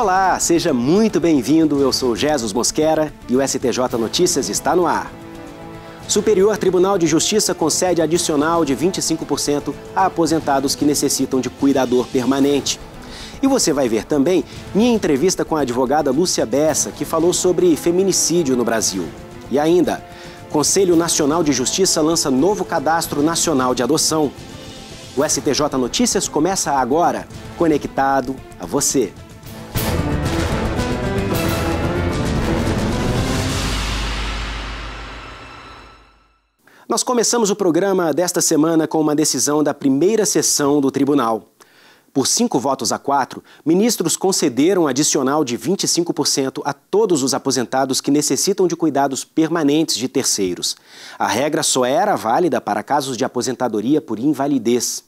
Olá, seja muito bem-vindo. Eu sou Jesus Mosquera e o STJ Notícias está no ar. Superior Tribunal de Justiça concede adicional de 25% a aposentados que necessitam de cuidador permanente. E você vai ver também minha entrevista com a advogada Lúcia Bessa, que falou sobre feminicídio no Brasil. E ainda, Conselho Nacional de Justiça lança novo cadastro nacional de adoção. O STJ Notícias começa agora, conectado a você. Nós começamos o programa desta semana com uma decisão da primeira sessão do tribunal. Por cinco votos a quatro, ministros concederam adicional de 25% a todos os aposentados que necessitam de cuidados permanentes de terceiros. A regra só era válida para casos de aposentadoria por invalidez.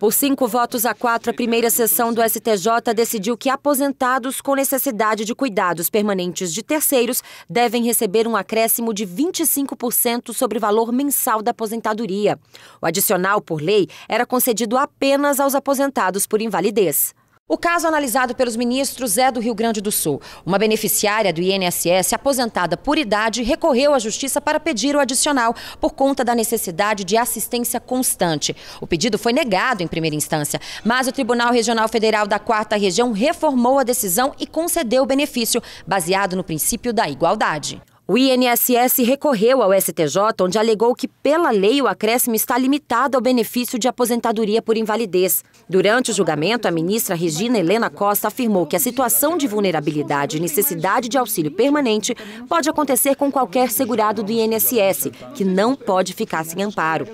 Por cinco votos a quatro, a primeira sessão do STJ decidiu que aposentados com necessidade de cuidados permanentes de terceiros devem receber um acréscimo de 25% sobre o valor mensal da aposentadoria. O adicional, por lei, era concedido apenas aos aposentados por invalidez. O caso analisado pelos ministros é do Rio Grande do Sul. Uma beneficiária do INSS, aposentada por idade, recorreu à justiça para pedir o adicional por conta da necessidade de assistência constante. O pedido foi negado em primeira instância, mas o Tribunal Regional Federal da Quarta Região reformou a decisão e concedeu o benefício, baseado no princípio da igualdade. O INSS recorreu ao STJ, onde alegou que, pela lei, o acréscimo está limitado ao benefício de aposentadoria por invalidez. Durante o julgamento, a ministra Regina Helena Costa afirmou que a situação de vulnerabilidade e necessidade de auxílio permanente pode acontecer com qualquer segurado do INSS, que não pode ficar sem amparo.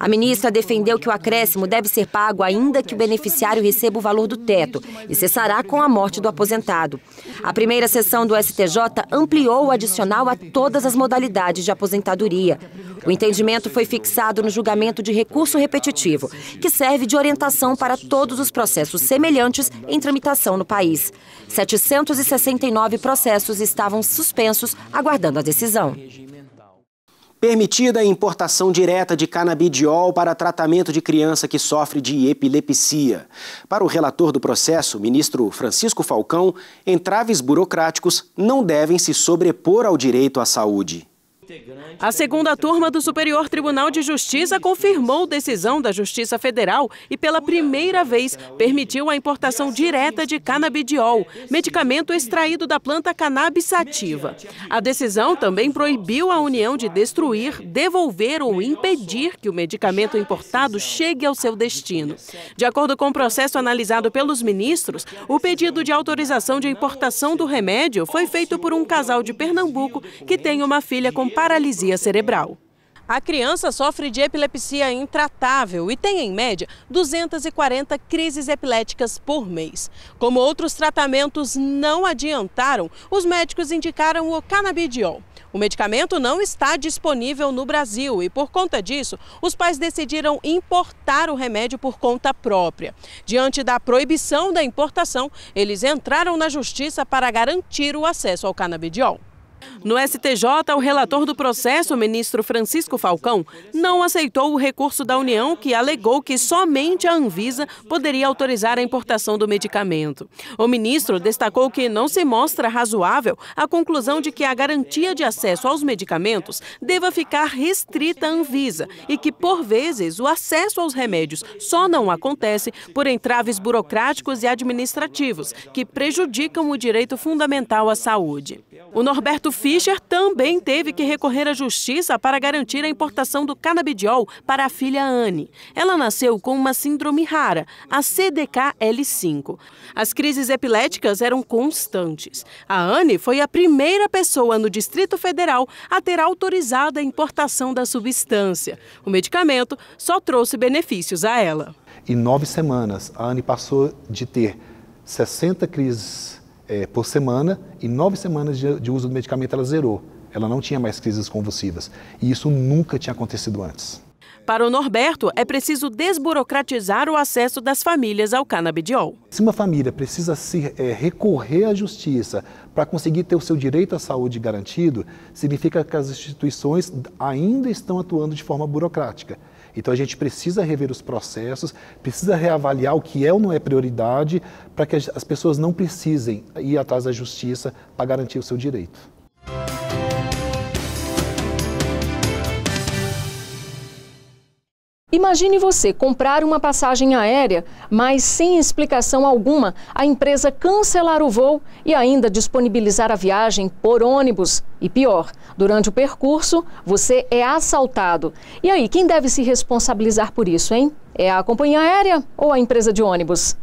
A ministra defendeu que o acréscimo deve ser pago ainda que o beneficiário receba o valor do teto e cessará com a morte do aposentado. A primeira sessão do STJ ampliou o adicional a todas as modalidades de aposentadoria. O entendimento foi fixado no julgamento de recurso repetitivo, que serve de orientação para todos os processos semelhantes em tramitação no país. 769 processos estavam suspensos, aguardando a decisão. Permitida a importação direta de canabidiol para tratamento de criança que sofre de epilepsia. Para o relator do processo, ministro Francisco Falcão, entraves burocráticos não devem se sobrepor ao direito à saúde. A segunda turma do Superior Tribunal de Justiça confirmou decisão da Justiça Federal e, pela primeira vez, permitiu a importação direta de canabidiol, medicamento extraído da planta cannabis sativa. A decisão também proibiu a União de destruir, devolver ou impedir que o medicamento importado chegue ao seu destino. De acordo com o processo analisado pelos ministros, o pedido de autorização de importação do remédio foi feito por um casal de Pernambuco que tem uma filha com paralisia cerebral. A criança sofre de epilepsia intratável e tem, em média, 240 crises epiléticas por mês. Como outros tratamentos não adiantaram, os médicos indicaram o canabidiol. O medicamento não está disponível no Brasil e, por conta disso, os pais decidiram importar o remédio por conta própria. Diante da proibição da importação, eles entraram na justiça para garantir o acesso ao canabidiol. No STJ, o relator do processo, o ministro Francisco Falcão, não aceitou o recurso da União que alegou que somente a Anvisa poderia autorizar a importação do medicamento. O ministro destacou que não se mostra razoável a conclusão de que a garantia de acesso aos medicamentos deva ficar restrita à Anvisa e que, por vezes, o acesso aos remédios só não acontece por entraves burocráticos e administrativos que prejudicam o direito fundamental à saúde. O Norberto Fischer também teve que recorrer à justiça para garantir a importação do canabidiol para a filha Anne. Ela nasceu com uma síndrome rara, a CDKL5. As crises epiléticas eram constantes. A Anne foi a primeira pessoa no Distrito Federal a ter autorizado a importação da substância. O medicamento só trouxe benefícios a ela. Em nove semanas, a Anne passou de ter 60 crises é, por semana e nove semanas de, de uso do medicamento ela zerou. Ela não tinha mais crises convulsivas. E isso nunca tinha acontecido antes. Para o Norberto, é preciso desburocratizar o acesso das famílias ao canabidiol. Se uma família precisa se, é, recorrer à justiça para conseguir ter o seu direito à saúde garantido, significa que as instituições ainda estão atuando de forma burocrática. Então a gente precisa rever os processos, precisa reavaliar o que é ou não é prioridade para que as pessoas não precisem ir atrás da justiça para garantir o seu direito. Imagine você comprar uma passagem aérea, mas sem explicação alguma, a empresa cancelar o voo e ainda disponibilizar a viagem por ônibus. E pior, durante o percurso, você é assaltado. E aí, quem deve se responsabilizar por isso, hein? É a companhia aérea ou a empresa de ônibus?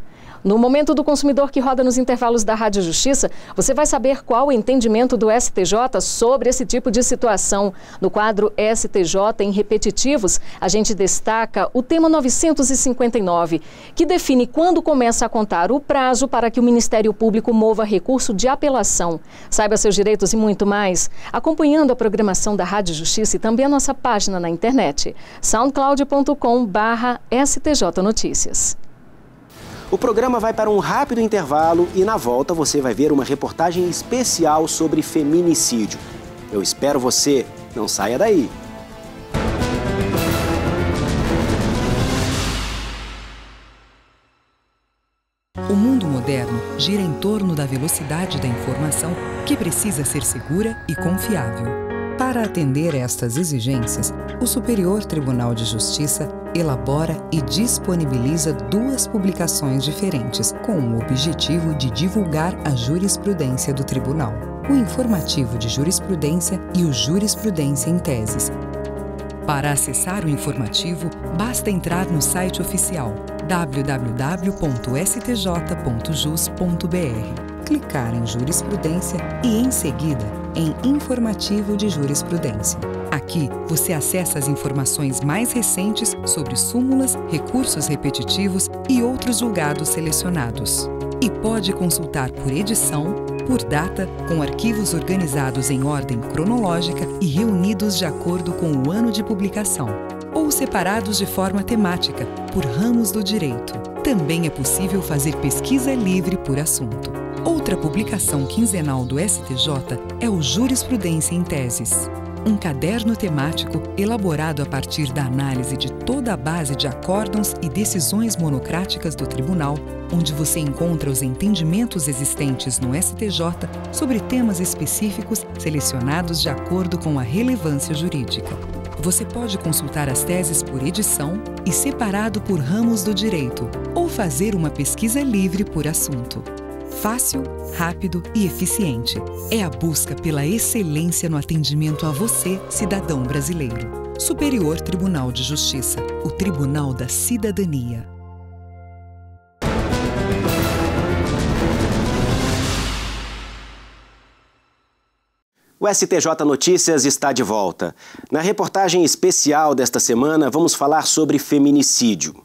No Momento do Consumidor que roda nos intervalos da Rádio Justiça, você vai saber qual o entendimento do STJ sobre esse tipo de situação. No quadro STJ em repetitivos, a gente destaca o tema 959, que define quando começa a contar o prazo para que o Ministério Público mova recurso de apelação. Saiba seus direitos e muito mais, acompanhando a programação da Rádio Justiça e também a nossa página na internet, soundcloud.com/stj Notícias. O programa vai para um rápido intervalo e na volta você vai ver uma reportagem especial sobre feminicídio. Eu espero você, não saia daí. O mundo moderno gira em torno da velocidade da informação que precisa ser segura e confiável. Para atender estas exigências, o Superior Tribunal de Justiça elabora e disponibiliza duas publicações diferentes com o objetivo de divulgar a jurisprudência do tribunal: o Informativo de Jurisprudência e o Jurisprudência em Teses. Para acessar o informativo, basta entrar no site oficial www.stj.jus.br, clicar em Jurisprudência e, em seguida, em Informativo de Jurisprudência. Aqui você acessa as informações mais recentes sobre súmulas, recursos repetitivos e outros julgados selecionados. E pode consultar por edição, por data, com arquivos organizados em ordem cronológica e reunidos de acordo com o ano de publicação, ou separados de forma temática, por ramos do direito. Também é possível fazer pesquisa livre por assunto. Outra publicação quinzenal do STJ é o Jurisprudência em Teses, um caderno temático elaborado a partir da análise de toda a base de acórdãos e decisões monocráticas do Tribunal, onde você encontra os entendimentos existentes no STJ sobre temas específicos selecionados de acordo com a relevância jurídica. Você pode consultar as teses por edição e separado por ramos do direito, ou fazer uma pesquisa livre por assunto fácil, rápido e eficiente. É a busca pela excelência no atendimento a você, cidadão brasileiro. Superior Tribunal de Justiça, o Tribunal da Cidadania. O STJ Notícias está de volta. Na reportagem especial desta semana, vamos falar sobre feminicídio.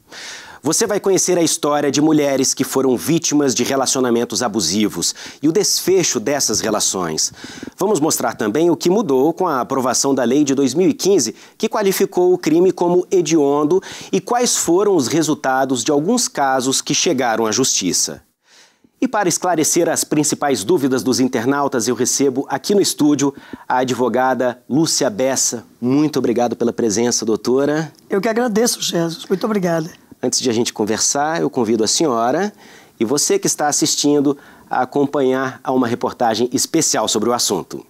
Você vai conhecer a história de mulheres que foram vítimas de relacionamentos abusivos e o desfecho dessas relações. Vamos mostrar também o que mudou com a aprovação da lei de 2015, que qualificou o crime como hediondo, e quais foram os resultados de alguns casos que chegaram à justiça. E para esclarecer as principais dúvidas dos internautas, eu recebo aqui no estúdio a advogada Lúcia Bessa. Muito obrigado pela presença, doutora. Eu que agradeço, Jesus. Muito obrigada. Antes de a gente conversar, eu convido a senhora e você que está assistindo a acompanhar a uma reportagem especial sobre o assunto.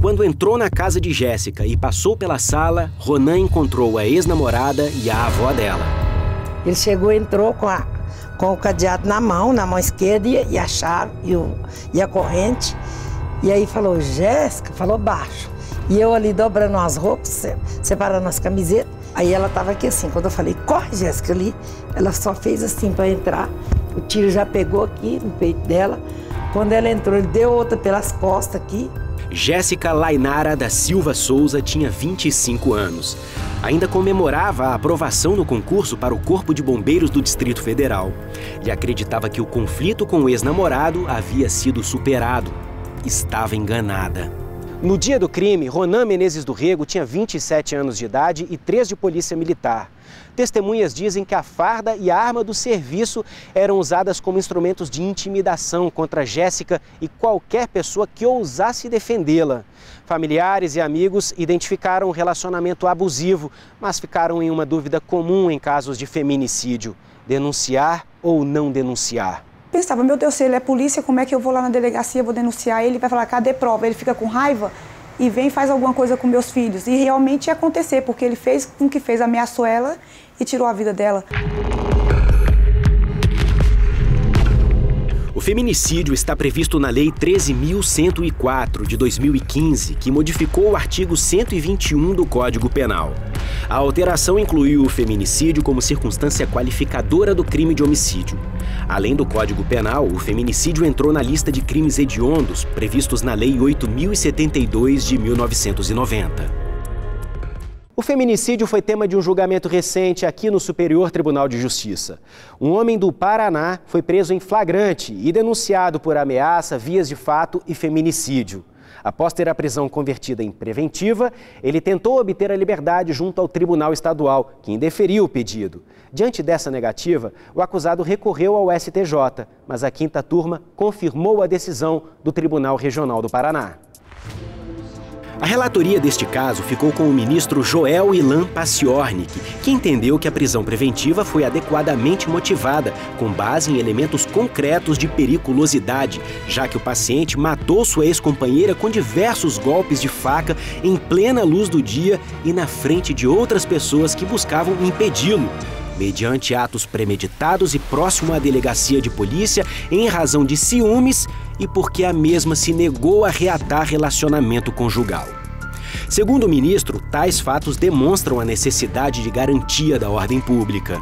Quando entrou na casa de Jéssica e passou pela sala, Ronan encontrou a ex-namorada e a avó dela. Ele chegou e entrou com, a, com o cadeado na mão, na mão esquerda, e a chave e, o, e a corrente. E aí falou, Jéssica, falou baixo. E eu ali dobrando as roupas, separando as camisetas. Aí ela tava aqui assim, quando eu falei, corre, Jéssica, ali, ela só fez assim para entrar. O tiro já pegou aqui no peito dela. Quando ela entrou, ele deu outra pelas costas aqui. Jéssica Lainara da Silva Souza tinha 25 anos. Ainda comemorava a aprovação no concurso para o Corpo de Bombeiros do Distrito Federal. E acreditava que o conflito com o ex-namorado havia sido superado. Estava enganada. No dia do crime, Ronan Menezes do Rego tinha 27 anos de idade e três de polícia militar. Testemunhas dizem que a farda e a arma do serviço eram usadas como instrumentos de intimidação contra Jéssica e qualquer pessoa que ousasse defendê-la. Familiares e amigos identificaram um relacionamento abusivo, mas ficaram em uma dúvida comum em casos de feminicídio: denunciar ou não denunciar pensava, meu Deus, se ele é polícia, como é que eu vou lá na delegacia, vou denunciar ele, vai falar, cadê prova? Ele fica com raiva e vem e faz alguma coisa com meus filhos. E realmente ia acontecer, porque ele fez com que fez, ameaçou ela e tirou a vida dela. Feminicídio está previsto na Lei 13.104 de 2015, que modificou o artigo 121 do Código Penal. A alteração incluiu o feminicídio como circunstância qualificadora do crime de homicídio. Além do Código Penal, o feminicídio entrou na lista de crimes hediondos previstos na Lei 8.072 de 1990. O feminicídio foi tema de um julgamento recente aqui no Superior Tribunal de Justiça. Um homem do Paraná foi preso em flagrante e denunciado por ameaça, vias de fato e feminicídio. Após ter a prisão convertida em preventiva, ele tentou obter a liberdade junto ao Tribunal Estadual, que indeferiu o pedido. Diante dessa negativa, o acusado recorreu ao STJ, mas a quinta turma confirmou a decisão do Tribunal Regional do Paraná. A relatoria deste caso ficou com o ministro Joel Ilan Paciornik, que entendeu que a prisão preventiva foi adequadamente motivada, com base em elementos concretos de periculosidade, já que o paciente matou sua ex-companheira com diversos golpes de faca em plena luz do dia e na frente de outras pessoas que buscavam impedi-lo mediante atos premeditados e próximo à delegacia de polícia em razão de ciúmes e porque a mesma se negou a reatar relacionamento conjugal. Segundo o ministro, tais fatos demonstram a necessidade de garantia da ordem pública.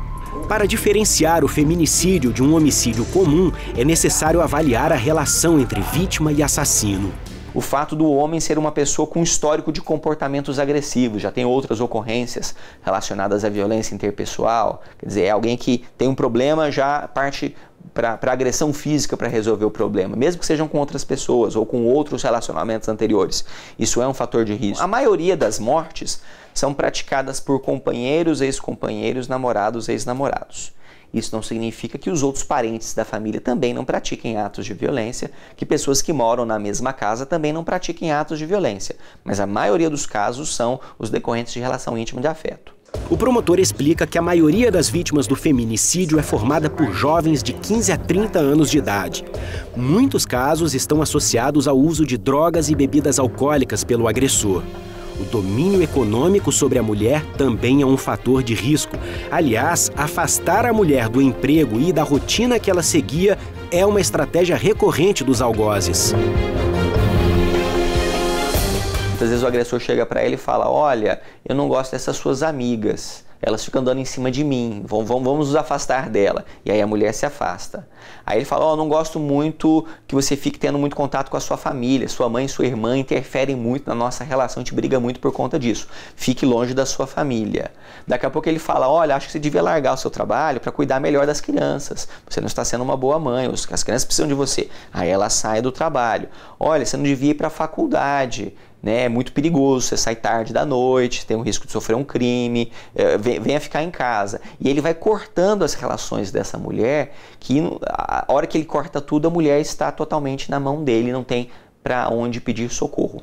Para diferenciar o feminicídio de um homicídio comum, é necessário avaliar a relação entre vítima e assassino o fato do homem ser uma pessoa com histórico de comportamentos agressivos, já tem outras ocorrências relacionadas à violência interpessoal, quer dizer, é alguém que tem um problema, já parte para agressão física para resolver o problema, mesmo que sejam com outras pessoas ou com outros relacionamentos anteriores. Isso é um fator de risco. A maioria das mortes são praticadas por companheiros, ex-companheiros, namorados, ex-namorados. Isso não significa que os outros parentes da família também não pratiquem atos de violência, que pessoas que moram na mesma casa também não pratiquem atos de violência, mas a maioria dos casos são os decorrentes de relação íntima de afeto. O promotor explica que a maioria das vítimas do feminicídio é formada por jovens de 15 a 30 anos de idade. Muitos casos estão associados ao uso de drogas e bebidas alcoólicas pelo agressor. O domínio econômico sobre a mulher também é um fator de risco. Aliás, afastar a mulher do emprego e da rotina que ela seguia é uma estratégia recorrente dos algozes. Muitas vezes o agressor chega para ele e fala: Olha, eu não gosto dessas suas amigas elas ficam andando em cima de mim, vamos, vamos nos afastar dela. E aí a mulher se afasta. Aí ele fala: Ó, oh, não gosto muito que você fique tendo muito contato com a sua família, sua mãe sua irmã interferem muito na nossa relação, gente briga muito por conta disso. Fique longe da sua família. Daqui a pouco ele fala: Olha, acho que você devia largar o seu trabalho para cuidar melhor das crianças. Você não está sendo uma boa mãe, as crianças precisam de você. Aí ela sai do trabalho. Olha, você não devia ir para a faculdade né, é muito perigoso, você sai tarde da noite, tem o risco de sofrer um crime, é, venha ficar em casa. E ele vai cortando as relações dessa mulher, que a hora que ele corta tudo, a mulher está totalmente na mão dele, não tem para onde pedir socorro.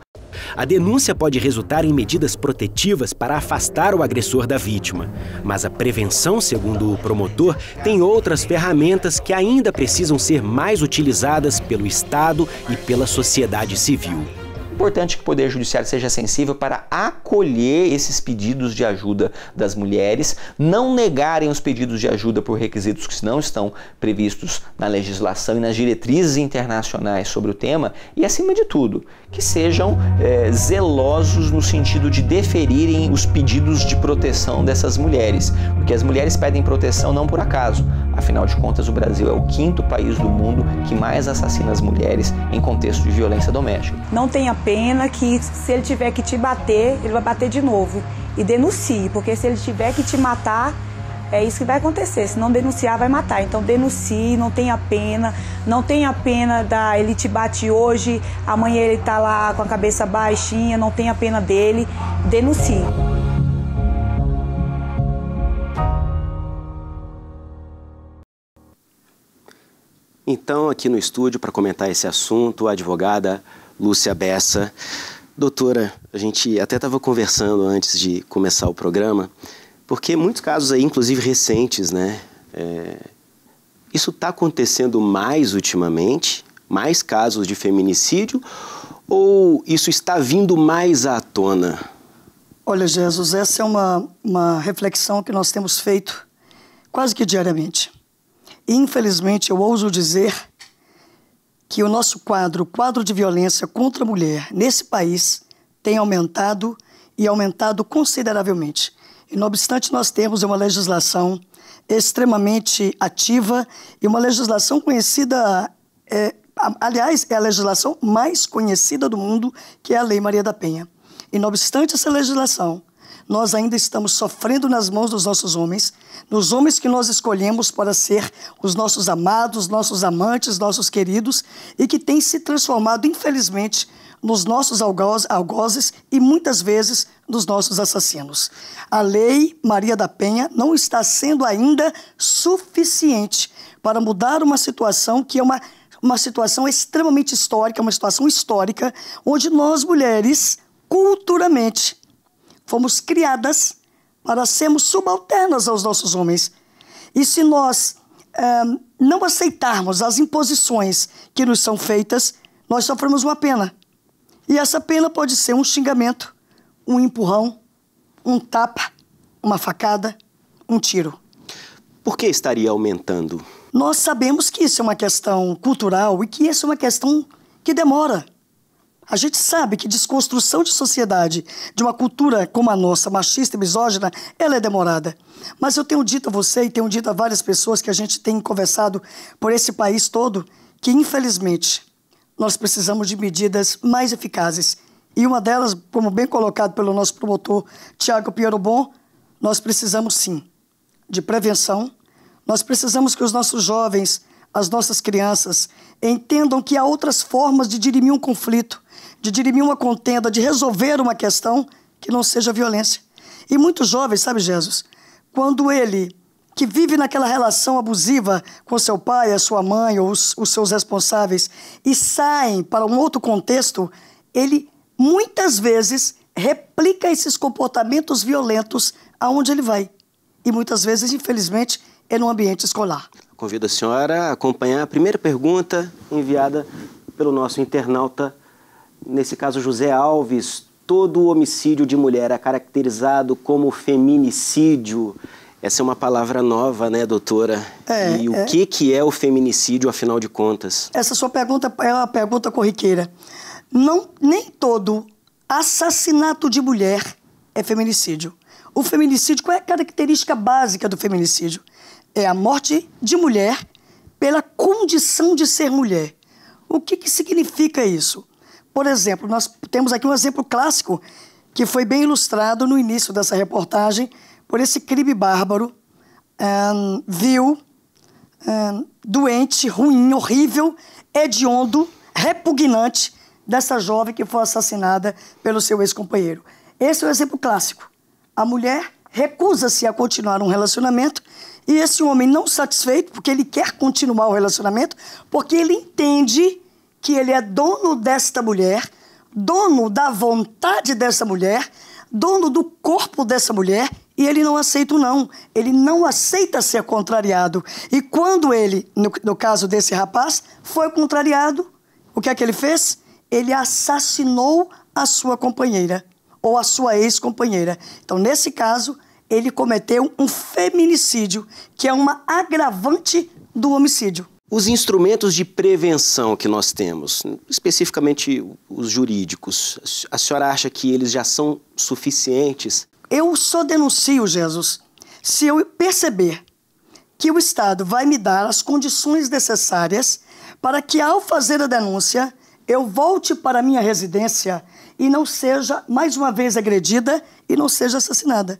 A denúncia pode resultar em medidas protetivas para afastar o agressor da vítima, mas a prevenção, segundo o promotor, tem outras ferramentas que ainda precisam ser mais utilizadas pelo Estado e pela sociedade civil importante que o Poder Judiciário seja sensível para acolher esses pedidos de ajuda das mulheres, não negarem os pedidos de ajuda por requisitos que não estão previstos na legislação e nas diretrizes internacionais sobre o tema e, acima de tudo, que sejam é, zelosos no sentido de deferirem os pedidos de proteção dessas mulheres, porque as mulheres pedem proteção não por acaso. Afinal de contas, o Brasil é o quinto país do mundo que mais assassina as mulheres em contexto de violência doméstica. Não tenha pena que se ele tiver que te bater, ele vai bater de novo. E denuncie, porque se ele tiver que te matar, é isso que vai acontecer. Se não denunciar, vai matar. Então denuncie, não tenha pena, não tenha pena da ele te bate hoje, amanhã ele tá lá com a cabeça baixinha, não tenha pena dele, denuncie. Então, aqui no estúdio, para comentar esse assunto, a advogada Lúcia Bessa. Doutora, a gente até estava conversando antes de começar o programa, porque muitos casos aí, inclusive recentes, né? É... Isso está acontecendo mais ultimamente? Mais casos de feminicídio? Ou isso está vindo mais à tona? Olha, Jesus, essa é uma, uma reflexão que nós temos feito quase que diariamente. Infelizmente, eu ouso dizer que o nosso quadro, o quadro de violência contra a mulher nesse país, tem aumentado e aumentado consideravelmente. E, não obstante, nós temos uma legislação extremamente ativa e uma legislação conhecida, é, aliás, é a legislação mais conhecida do mundo, que é a Lei Maria da Penha. E, não obstante essa legislação, nós ainda estamos sofrendo nas mãos dos nossos homens, nos homens que nós escolhemos para ser os nossos amados, nossos amantes, nossos queridos, e que têm se transformado, infelizmente, nos nossos algozes e muitas vezes nos nossos assassinos. A lei Maria da Penha não está sendo ainda suficiente para mudar uma situação que é uma, uma situação extremamente histórica, uma situação histórica, onde nós mulheres, culturalmente, fomos criadas para sermos subalternas aos nossos homens. E se nós é, não aceitarmos as imposições que nos são feitas, nós sofremos uma pena. E essa pena pode ser um xingamento, um empurrão, um tapa, uma facada, um tiro. Por que estaria aumentando? Nós sabemos que isso é uma questão cultural e que isso é uma questão que demora. A gente sabe que desconstrução de sociedade, de uma cultura como a nossa, machista e misógina, ela é demorada. Mas eu tenho dito a você e tenho dito a várias pessoas que a gente tem conversado por esse país todo, que infelizmente nós precisamos de medidas mais eficazes. E uma delas, como bem colocado pelo nosso promotor Tiago Piero Bom, nós precisamos sim de prevenção, nós precisamos que os nossos jovens, as nossas crianças, entendam que há outras formas de dirimir um conflito, de dirimir uma contenda, de resolver uma questão que não seja violência. E muitos jovens, sabe, Jesus, quando ele, que vive naquela relação abusiva com seu pai, a sua mãe ou os, os seus responsáveis, e saem para um outro contexto, ele muitas vezes replica esses comportamentos violentos aonde ele vai. E muitas vezes, infelizmente, é no ambiente escolar. Convido a senhora a acompanhar a primeira pergunta enviada pelo nosso internauta nesse caso José Alves, todo homicídio de mulher é caracterizado como feminicídio. Essa é uma palavra nova, né, doutora? É, e o é... que, que é o feminicídio, afinal de contas? Essa sua pergunta é uma pergunta corriqueira. Não, nem todo assassinato de mulher é feminicídio. O feminicídio, qual é a característica básica do feminicídio? É a morte de mulher pela condição de ser mulher. O que, que significa isso? Por exemplo, nós temos aqui um exemplo clássico que foi bem ilustrado no início dessa reportagem por esse crime bárbaro, um, vil, um, doente, ruim, horrível, hediondo, repugnante dessa jovem que foi assassinada pelo seu ex-companheiro. Esse é o exemplo clássico. A mulher recusa-se a continuar um relacionamento e esse homem não satisfeito, porque ele quer continuar o relacionamento, porque ele entende que ele é dono desta mulher, dono da vontade dessa mulher, dono do corpo dessa mulher e ele não aceita o não. Ele não aceita ser contrariado. E quando ele, no, no, caso desse rapaz, foi contrariado, o que é que ele fez? Ele assassinou a sua companheira ou a sua ex-companheira. Então, nesse caso, ele cometeu um feminicídio, que é uma agravante do homicídio. Os instrumentos de prevenção que nós temos, especificamente os jurídicos, a senhora acha que eles já são suficientes? Eu só denuncio, Jesus, se eu perceber que o Estado vai me dar as condições necessárias para que, ao fazer a denúncia, eu volte para minha residência e não seja mais uma vez agredida e não seja assassinada.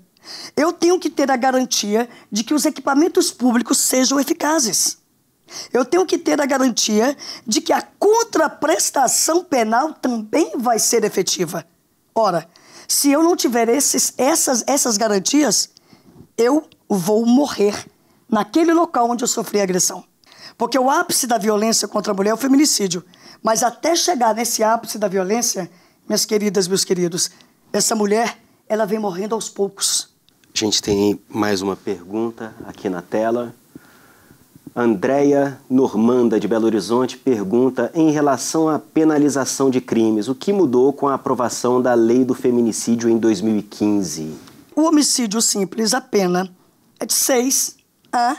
Eu tenho que ter a garantia de que os equipamentos públicos sejam eficazes. Eu tenho que ter a garantia de que a contraprestação penal também vai ser efetiva. Ora, se eu não tiver esses, essas, essas garantias, eu vou morrer naquele local onde eu sofri agressão. Porque o ápice da violência contra a mulher é o feminicídio. Mas até chegar nesse ápice da violência, minhas queridas, meus queridos, essa mulher, ela vem morrendo aos poucos. A gente tem mais uma pergunta aqui na tela. Andréia Normanda, de Belo Horizonte, pergunta em relação à penalização de crimes. O que mudou com a aprovação da lei do feminicídio em 2015? O homicídio simples, a pena é de 6 a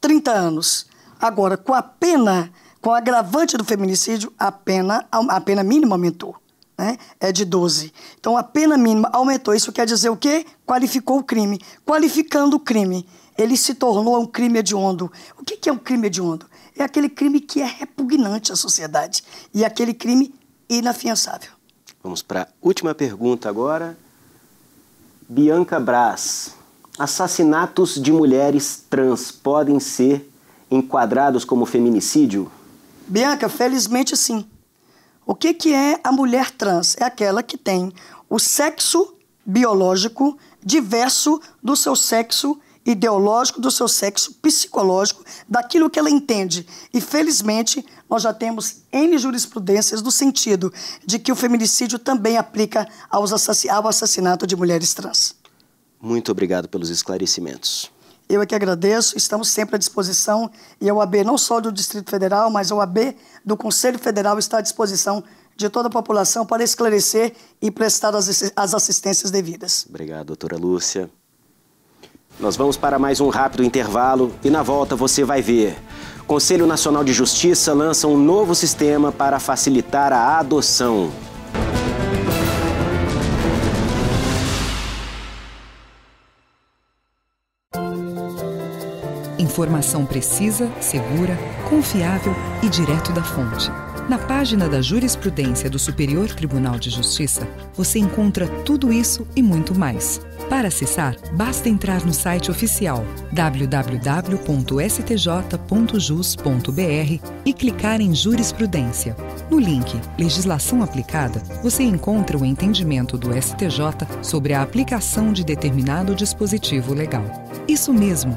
30 anos. Agora, com a pena, com o agravante do feminicídio, a pena, a pena mínima aumentou. Né? É de 12. Então, a pena mínima aumentou. Isso quer dizer o quê? Qualificou o crime. Qualificando o crime ele se tornou um crime hediondo. O que é um crime hediondo? É aquele crime que é repugnante à sociedade e aquele crime inafiançável. Vamos para a última pergunta agora. Bianca Braz. Assassinatos de mulheres trans podem ser enquadrados como feminicídio? Bianca, felizmente sim. O que, que é a mulher trans? É aquela que tem o sexo biológico diverso do seu sexo ideológico, do seu sexo psicológico, daquilo que ela entende. E felizmente nós já temos N jurisprudências no sentido de que o feminicídio também aplica aos ao assassinato de mulheres trans. Muito obrigado pelos esclarecimentos. Eu é que agradeço, estamos sempre à disposição e a OAB, não só do Distrito Federal, mas a OAB do Conselho Federal está à disposição de toda a população para esclarecer e prestar as assistências devidas. Obrigado, doutora Lúcia. Nós vamos para mais um rápido intervalo e na volta você vai ver. Conselho Nacional de Justiça lança um novo sistema para facilitar a adoção. Informação precisa, segura, confiável e direto da fonte. Na página da jurisprudência do Superior Tribunal de Justiça, você encontra tudo isso e muito mais. Para acessar, basta entrar no site oficial www.stj.jus.br e clicar em Jurisprudência. No link Legislação Aplicada, você encontra o entendimento do STJ sobre a aplicação de determinado dispositivo legal. Isso mesmo,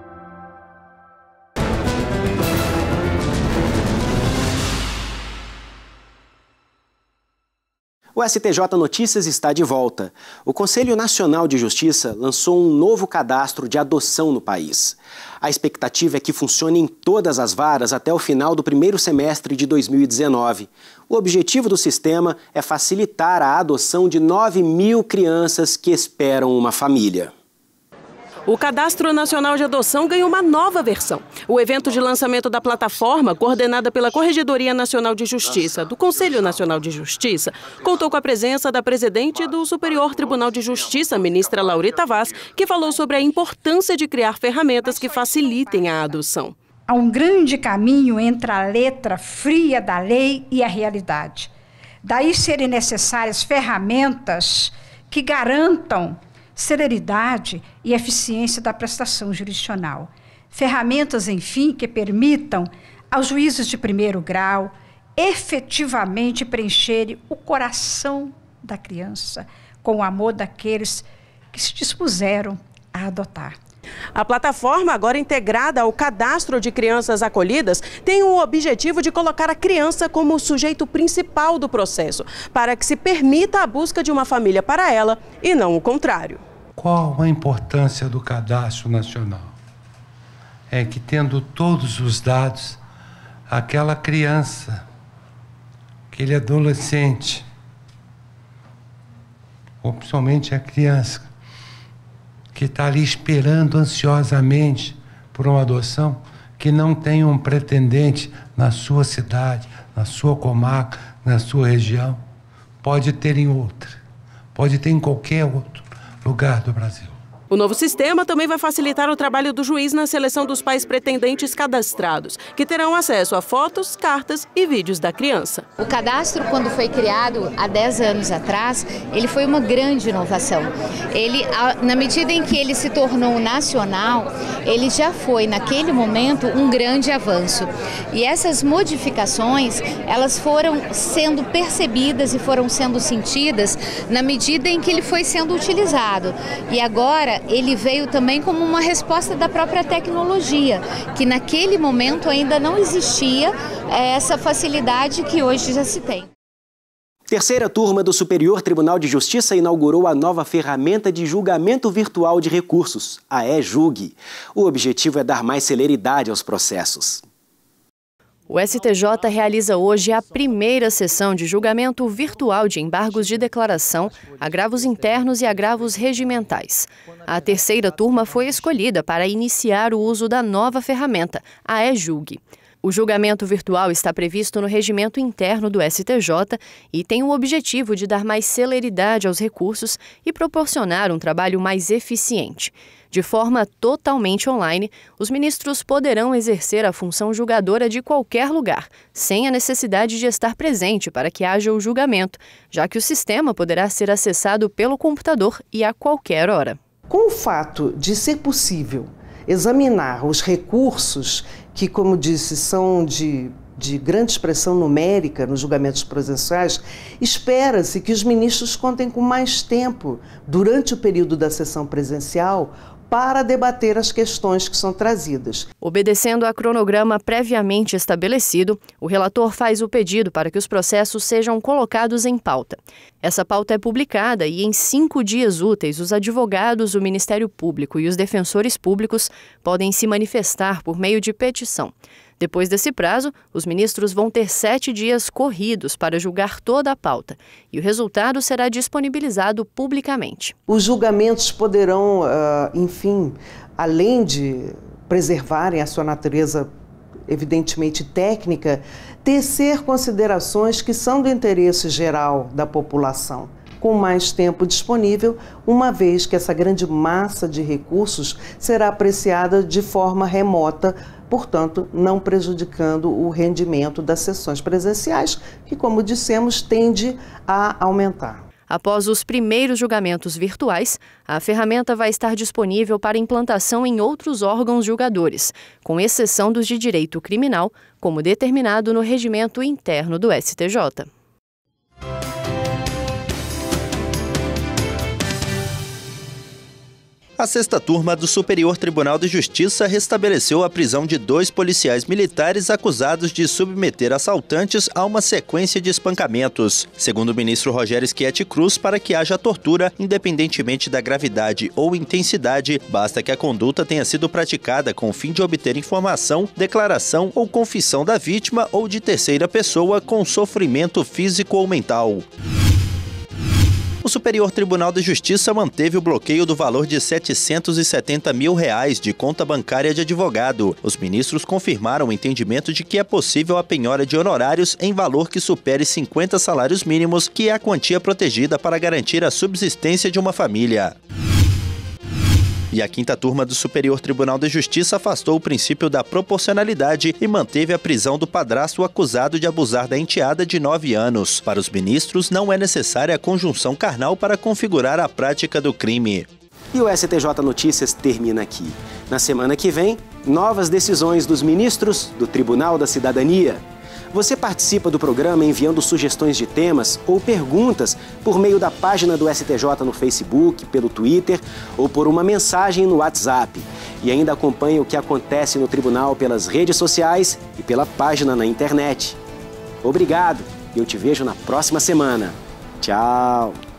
O STJ Notícias está de volta. O Conselho Nacional de Justiça lançou um novo cadastro de adoção no país. A expectativa é que funcione em todas as varas até o final do primeiro semestre de 2019. O objetivo do sistema é facilitar a adoção de 9 mil crianças que esperam uma família. O Cadastro Nacional de Adoção ganhou uma nova versão. O evento de lançamento da plataforma, coordenada pela Corregedoria Nacional de Justiça do Conselho Nacional de Justiça, contou com a presença da presidente do Superior Tribunal de Justiça, ministra Laurita Vaz, que falou sobre a importância de criar ferramentas que facilitem a adoção. Há um grande caminho entre a letra fria da lei e a realidade. Daí serem necessárias ferramentas que garantam celeridade e eficiência da prestação jurisdicional. Ferramentas, enfim, que permitam aos juízes de primeiro grau efetivamente preencherem o coração da criança com o amor daqueles que se dispuseram a adotar. A plataforma, agora integrada ao cadastro de crianças acolhidas, tem o objetivo de colocar a criança como sujeito principal do processo, para que se permita a busca de uma família para ela e não o contrário. Qual a importância do cadastro nacional? É que, tendo todos os dados, aquela criança, aquele adolescente, ou principalmente a criança, que está ali esperando ansiosamente por uma adoção, que não tem um pretendente na sua cidade, na sua comarca, na sua região, pode ter em outra, pode ter em qualquer outro lugar do Brasil. O novo sistema também vai facilitar o trabalho do juiz na seleção dos pais pretendentes cadastrados, que terão acesso a fotos, cartas e vídeos da criança. O cadastro, quando foi criado há 10 anos atrás, ele foi uma grande inovação. Ele, na medida em que ele se tornou nacional, ele já foi, naquele momento, um grande avanço. E essas modificações, elas foram sendo percebidas e foram sendo sentidas na medida em que ele foi sendo utilizado. E agora ele veio também como uma resposta da própria tecnologia, que naquele momento ainda não existia é, essa facilidade que hoje já se tem. Terceira turma do Superior Tribunal de Justiça inaugurou a nova ferramenta de julgamento virtual de recursos, a e-Julgue. O objetivo é dar mais celeridade aos processos. O STJ realiza hoje a primeira sessão de julgamento virtual de embargos de declaração, agravos internos e agravos regimentais. A terceira turma foi escolhida para iniciar o uso da nova ferramenta, a e-Julgue. O julgamento virtual está previsto no regimento interno do STJ e tem o objetivo de dar mais celeridade aos recursos e proporcionar um trabalho mais eficiente. De forma totalmente online, os ministros poderão exercer a função julgadora de qualquer lugar, sem a necessidade de estar presente para que haja o julgamento, já que o sistema poderá ser acessado pelo computador e a qualquer hora. Com o fato de ser possível examinar os recursos que, como disse, são de de grande expressão numérica nos julgamentos presenciais, espera-se que os ministros contem com mais tempo durante o período da sessão presencial para debater as questões que são trazidas. Obedecendo a cronograma previamente estabelecido, o relator faz o pedido para que os processos sejam colocados em pauta. Essa pauta é publicada e, em cinco dias úteis, os advogados, o Ministério Público e os defensores públicos podem se manifestar por meio de petição. Depois desse prazo, os ministros vão ter sete dias corridos para julgar toda a pauta e o resultado será disponibilizado publicamente. Os julgamentos poderão, ah, enfim, além de preservarem a sua natureza evidentemente técnica, tecer considerações que são do interesse geral da população com mais tempo disponível, uma vez que essa grande massa de recursos será apreciada de forma remota portanto, não prejudicando o rendimento das sessões presenciais, que, como dissemos, tende a aumentar. Após os primeiros julgamentos virtuais, a ferramenta vai estar disponível para implantação em outros órgãos julgadores, com exceção dos de direito criminal, como determinado no regimento interno do STJ. A sexta turma do Superior Tribunal de Justiça restabeleceu a prisão de dois policiais militares acusados de submeter assaltantes a uma sequência de espancamentos. Segundo o ministro Rogério Schietti Cruz, para que haja tortura, independentemente da gravidade ou intensidade, basta que a conduta tenha sido praticada com o fim de obter informação, declaração ou confissão da vítima ou de terceira pessoa com sofrimento físico ou mental. O Superior Tribunal de Justiça manteve o bloqueio do valor de 770 mil reais de conta bancária de advogado. Os ministros confirmaram o entendimento de que é possível a penhora de honorários em valor que supere 50 salários mínimos, que é a quantia protegida para garantir a subsistência de uma família. E a quinta turma do Superior Tribunal de Justiça afastou o princípio da proporcionalidade e manteve a prisão do padrasto acusado de abusar da enteada de 9 anos. Para os ministros, não é necessária a conjunção carnal para configurar a prática do crime. E o STJ Notícias termina aqui. Na semana que vem, novas decisões dos ministros do Tribunal da Cidadania. Você participa do programa enviando sugestões de temas ou perguntas por meio da página do STJ no Facebook, pelo Twitter ou por uma mensagem no WhatsApp. E ainda acompanha o que acontece no tribunal pelas redes sociais e pela página na internet. Obrigado e eu te vejo na próxima semana. Tchau!